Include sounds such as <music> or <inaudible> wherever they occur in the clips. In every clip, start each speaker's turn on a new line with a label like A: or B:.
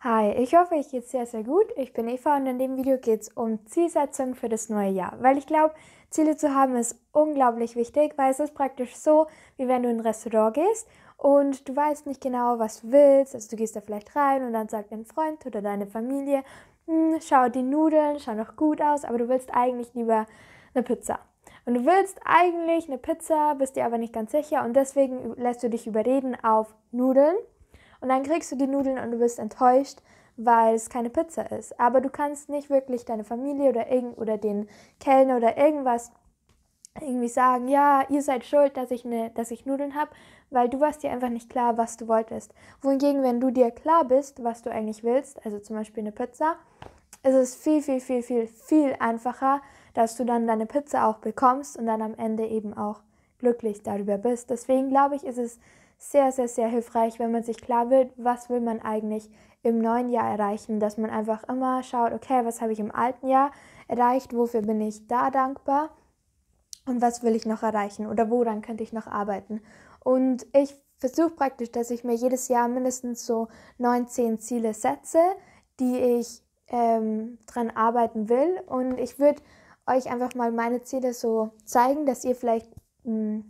A: Hi, ich hoffe, ich geht's sehr, sehr gut. Ich bin Eva und in dem Video geht es um Zielsetzung für das neue Jahr. Weil ich glaube, Ziele zu haben ist unglaublich wichtig, weil es ist praktisch so, wie wenn du in ein Restaurant gehst und du weißt nicht genau, was du willst. Also du gehst da vielleicht rein und dann sagt dein Freund oder deine Familie, hm, schau, die Nudeln schauen noch gut aus, aber du willst eigentlich lieber eine Pizza. Und du willst eigentlich eine Pizza, bist dir aber nicht ganz sicher und deswegen lässt du dich überreden auf Nudeln. Und dann kriegst du die Nudeln und du bist enttäuscht, weil es keine Pizza ist. Aber du kannst nicht wirklich deine Familie oder, irgend, oder den Kellner oder irgendwas irgendwie sagen, ja, ihr seid schuld, dass ich, ne, dass ich Nudeln habe, weil du warst dir einfach nicht klar, was du wolltest. Wohingegen, wenn du dir klar bist, was du eigentlich willst, also zum Beispiel eine Pizza, ist es viel, viel, viel, viel, viel einfacher, dass du dann deine Pizza auch bekommst und dann am Ende eben auch glücklich darüber bist. Deswegen glaube ich, ist es sehr, sehr, sehr hilfreich, wenn man sich klar wird, was will man eigentlich im neuen Jahr erreichen, dass man einfach immer schaut, okay, was habe ich im alten Jahr erreicht, wofür bin ich da dankbar und was will ich noch erreichen oder woran könnte ich noch arbeiten. Und ich versuche praktisch, dass ich mir jedes Jahr mindestens so 19 Ziele setze, die ich ähm, dran arbeiten will. Und ich würde euch einfach mal meine Ziele so zeigen, dass ihr vielleicht eine,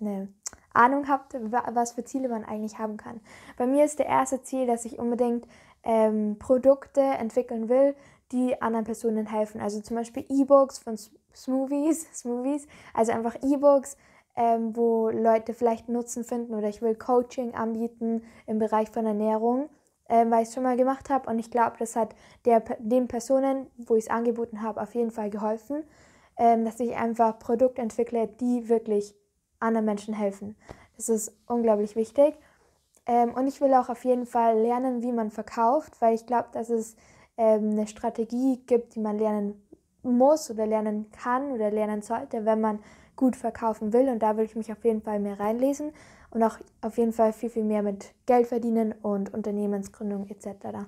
A: eine Ahnung habt, was für Ziele man eigentlich haben kann. Bei mir ist der erste Ziel, dass ich unbedingt ähm, Produkte entwickeln will, die anderen Personen helfen. Also zum Beispiel E-Books von Smoothies, <laughs> Smoothies, also einfach E-Books, ähm, wo Leute vielleicht Nutzen finden oder ich will Coaching anbieten im Bereich von Ernährung, ähm, weil ich es schon mal gemacht habe und ich glaube, das hat der, den Personen, wo ich es angeboten habe, auf jeden Fall geholfen, ähm, dass ich einfach Produkte entwickle, die wirklich anderen Menschen helfen. Das ist unglaublich wichtig. Ähm, und ich will auch auf jeden Fall lernen, wie man verkauft, weil ich glaube, dass es ähm, eine Strategie gibt, die man lernen muss oder lernen kann oder lernen sollte, wenn man gut verkaufen will. Und da will ich mich auf jeden Fall mehr reinlesen und auch auf jeden Fall viel, viel mehr mit Geld verdienen und Unternehmensgründung etc.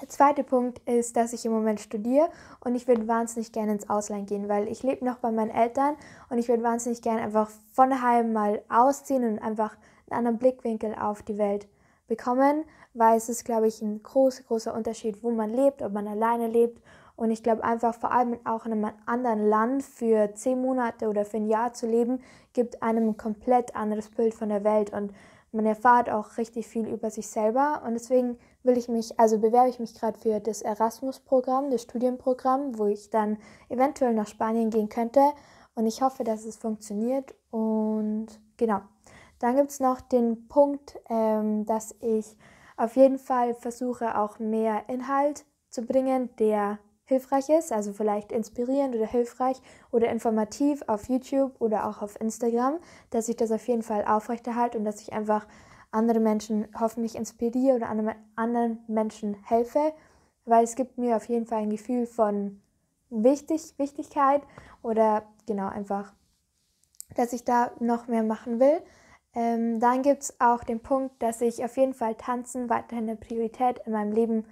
A: Der zweite Punkt ist, dass ich im Moment studiere und ich würde wahnsinnig gerne ins Ausland gehen, weil ich lebe noch bei meinen Eltern und ich würde wahnsinnig gerne einfach von daheim mal ausziehen und einfach einen anderen Blickwinkel auf die Welt bekommen, weil es ist, glaube ich, ein großer, großer Unterschied, wo man lebt, ob man alleine lebt. Und ich glaube einfach, vor allem auch in einem anderen Land für zehn Monate oder für ein Jahr zu leben, gibt einem ein komplett anderes Bild von der Welt. Und man erfahrt auch richtig viel über sich selber und deswegen will ich mich, also bewerbe ich mich gerade für das Erasmus-Programm, das Studienprogramm, wo ich dann eventuell nach Spanien gehen könnte und ich hoffe, dass es funktioniert und genau. Dann gibt es noch den Punkt, ähm, dass ich auf jeden Fall versuche, auch mehr Inhalt zu bringen, der hilfreich ist, also vielleicht inspirierend oder hilfreich oder informativ auf YouTube oder auch auf Instagram, dass ich das auf jeden Fall aufrechterhalte und dass ich einfach andere Menschen hoffentlich inspiriere oder anderen Menschen helfe, weil es gibt mir auf jeden Fall ein Gefühl von Wichtig, Wichtigkeit oder genau einfach, dass ich da noch mehr machen will. Ähm, dann gibt es auch den Punkt, dass ich auf jeden Fall Tanzen weiterhin eine Priorität in meinem Leben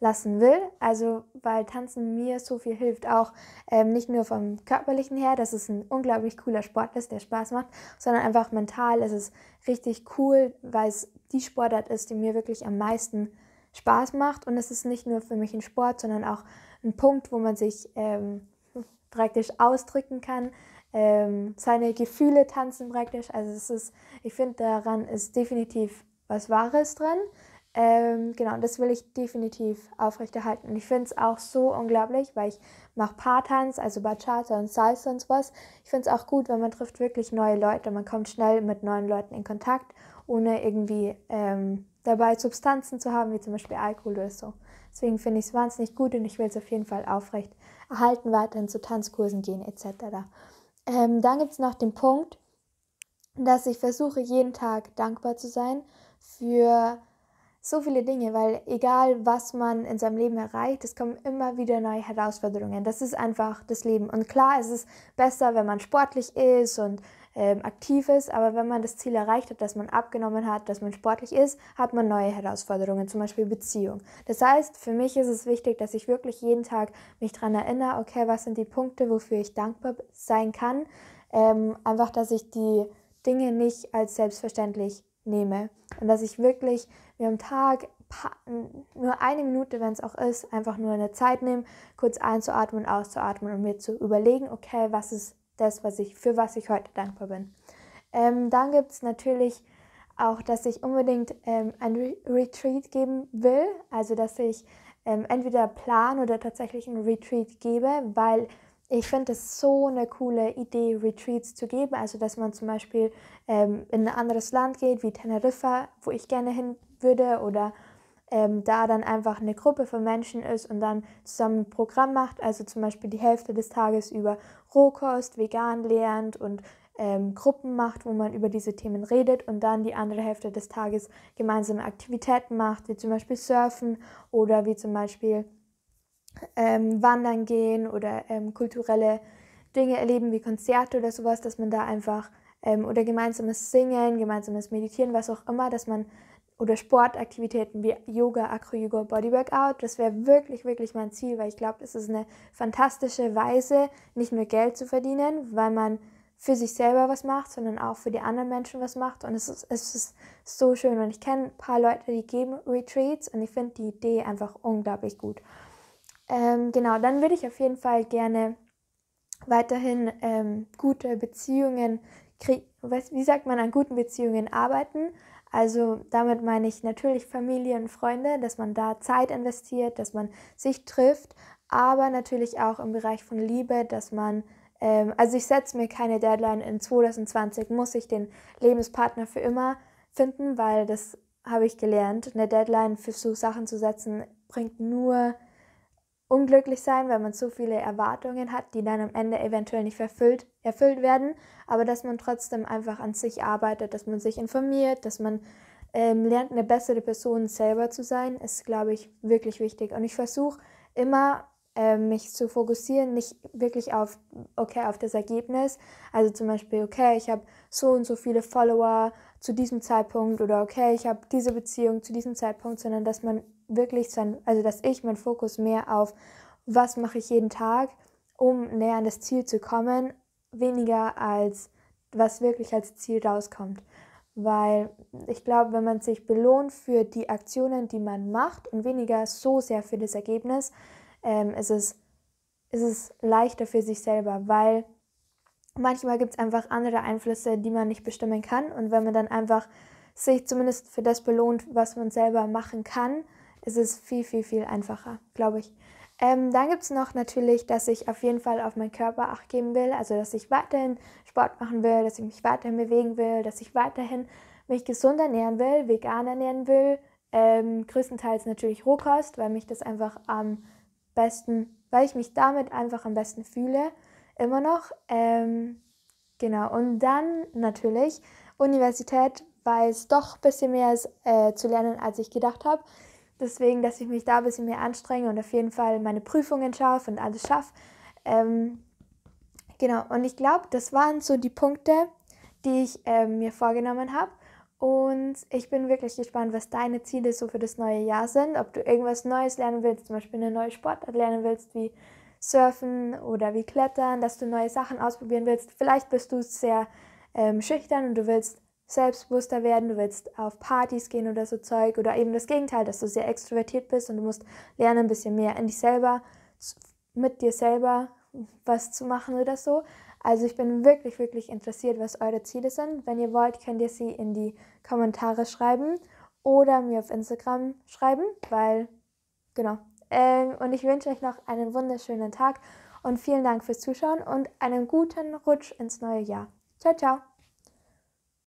A: lassen will. Also weil Tanzen mir so viel hilft, auch ähm, nicht nur vom körperlichen her, dass es ein unglaublich cooler Sport ist, der Spaß macht, sondern einfach mental ist es richtig cool, weil es die Sportart ist, die mir wirklich am meisten Spaß macht. Und es ist nicht nur für mich ein Sport, sondern auch ein Punkt, wo man sich ähm, praktisch ausdrücken kann, ähm, seine Gefühle tanzen praktisch. Also es ist, ich finde daran ist definitiv was Wahres dran. Ähm, genau, das will ich definitiv aufrechterhalten. Und ich finde es auch so unglaublich, weil ich mache Paartanz, also Bachata und Salsa und sowas. Ich finde es auch gut, weil man trifft wirklich neue Leute. Man kommt schnell mit neuen Leuten in Kontakt, ohne irgendwie ähm, dabei Substanzen zu haben, wie zum Beispiel Alkohol oder so. Deswegen finde ich es wahnsinnig gut und ich will es auf jeden Fall aufrecht erhalten, weiterhin zu Tanzkursen gehen etc. Ähm, dann gibt es noch den Punkt, dass ich versuche, jeden Tag dankbar zu sein für so viele Dinge, weil egal was man in seinem Leben erreicht, es kommen immer wieder neue Herausforderungen. Das ist einfach das Leben. Und klar, es ist besser, wenn man sportlich ist und ähm, aktiv ist, aber wenn man das Ziel erreicht hat, dass man abgenommen hat, dass man sportlich ist, hat man neue Herausforderungen, zum Beispiel Beziehung. Das heißt, für mich ist es wichtig, dass ich wirklich jeden Tag mich daran erinnere, okay, was sind die Punkte, wofür ich dankbar sein kann. Ähm, einfach, dass ich die Dinge nicht als selbstverständlich nehme und dass ich wirklich mir am Tag nur eine Minute, wenn es auch ist, einfach nur eine Zeit nehmen, kurz einzuatmen und auszuatmen und mir zu überlegen, okay, was ist das, was ich, für was ich heute dankbar bin. Ähm, dann gibt es natürlich auch, dass ich unbedingt ähm, ein Re Retreat geben will, also dass ich ähm, entweder Plan oder tatsächlich ein Retreat gebe, weil ich finde es so eine coole Idee, Retreats zu geben. Also, dass man zum Beispiel ähm, in ein anderes Land geht, wie Teneriffa, wo ich gerne hin würde, oder ähm, da dann einfach eine Gruppe von Menschen ist und dann zusammen ein Programm macht. Also zum Beispiel die Hälfte des Tages über Rohkost, vegan lernt und ähm, Gruppen macht, wo man über diese Themen redet und dann die andere Hälfte des Tages gemeinsame Aktivitäten macht, wie zum Beispiel Surfen oder wie zum Beispiel ähm, wandern gehen oder ähm, kulturelle Dinge erleben wie Konzerte oder sowas, dass man da einfach ähm, oder gemeinsames Singen, gemeinsames Meditieren, was auch immer, dass man oder Sportaktivitäten wie Yoga, Acro-Yoga, Bodyworkout, das wäre wirklich, wirklich mein Ziel, weil ich glaube, es ist eine fantastische Weise, nicht nur Geld zu verdienen, weil man für sich selber was macht, sondern auch für die anderen Menschen was macht. Und es ist, es ist so schön. Und ich kenne ein paar Leute, die geben Retreats und ich finde die Idee einfach unglaublich gut. Ähm, genau, dann würde ich auf jeden Fall gerne weiterhin ähm, gute Beziehungen kriegen. Wie sagt man an guten Beziehungen arbeiten? Also damit meine ich natürlich Familie und Freunde, dass man da Zeit investiert, dass man sich trifft, aber natürlich auch im Bereich von Liebe, dass man, ähm, also ich setze mir keine Deadline, in 2020 muss ich den Lebenspartner für immer finden, weil das habe ich gelernt. Eine Deadline für so Sachen zu setzen bringt nur unglücklich sein, weil man so viele Erwartungen hat, die dann am Ende eventuell nicht erfüllt, erfüllt werden, aber dass man trotzdem einfach an sich arbeitet, dass man sich informiert, dass man ähm, lernt, eine bessere Person selber zu sein, ist, glaube ich, wirklich wichtig. Und ich versuche immer, äh, mich zu fokussieren, nicht wirklich auf, okay, auf das Ergebnis. Also zum Beispiel, okay, ich habe so und so viele Follower zu diesem Zeitpunkt oder okay, ich habe diese Beziehung zu diesem Zeitpunkt, sondern dass man wirklich sein, also dass ich meinen Fokus mehr auf, was mache ich jeden Tag, um näher an das Ziel zu kommen, weniger als was wirklich als Ziel rauskommt. Weil ich glaube, wenn man sich belohnt für die Aktionen, die man macht und weniger so sehr für das Ergebnis, ähm, ist, es, ist es leichter für sich selber, weil manchmal gibt es einfach andere Einflüsse, die man nicht bestimmen kann. Und wenn man dann einfach sich zumindest für das belohnt, was man selber machen kann, ist es viel, viel, viel einfacher, glaube ich. Ähm, dann gibt es noch natürlich, dass ich auf jeden Fall auf meinen Körper acht geben will, also dass ich weiterhin Sport machen will, dass ich mich weiterhin bewegen will, dass ich weiterhin mich gesund ernähren will, vegan ernähren will, ähm, größtenteils natürlich Rohkost, weil mich das einfach am besten, weil ich mich damit einfach am besten fühle, immer noch. Ähm, genau, und dann natürlich Universität, weil es doch ein bisschen mehr ist äh, zu lernen, als ich gedacht habe. Deswegen, dass ich mich da ein bisschen mehr anstrenge und auf jeden Fall meine Prüfungen schaffe und alles schaffe. Ähm, genau, und ich glaube, das waren so die Punkte, die ich ähm, mir vorgenommen habe. Und ich bin wirklich gespannt, was deine Ziele so für das neue Jahr sind. Ob du irgendwas Neues lernen willst, zum Beispiel eine neue Sportart lernen willst, wie Surfen oder wie Klettern, dass du neue Sachen ausprobieren willst. Vielleicht bist du sehr ähm, schüchtern und du willst selbstbewusster werden, du willst auf Partys gehen oder so Zeug oder eben das Gegenteil, dass du sehr extrovertiert bist und du musst lernen, ein bisschen mehr in dich selber, mit dir selber was zu machen oder so. Also ich bin wirklich, wirklich interessiert, was eure Ziele sind. Wenn ihr wollt, könnt ihr sie in die Kommentare schreiben oder mir auf Instagram schreiben, weil, genau. Ähm, und ich wünsche euch noch einen wunderschönen Tag und vielen Dank fürs Zuschauen und einen guten Rutsch ins neue Jahr. Ciao, ciao.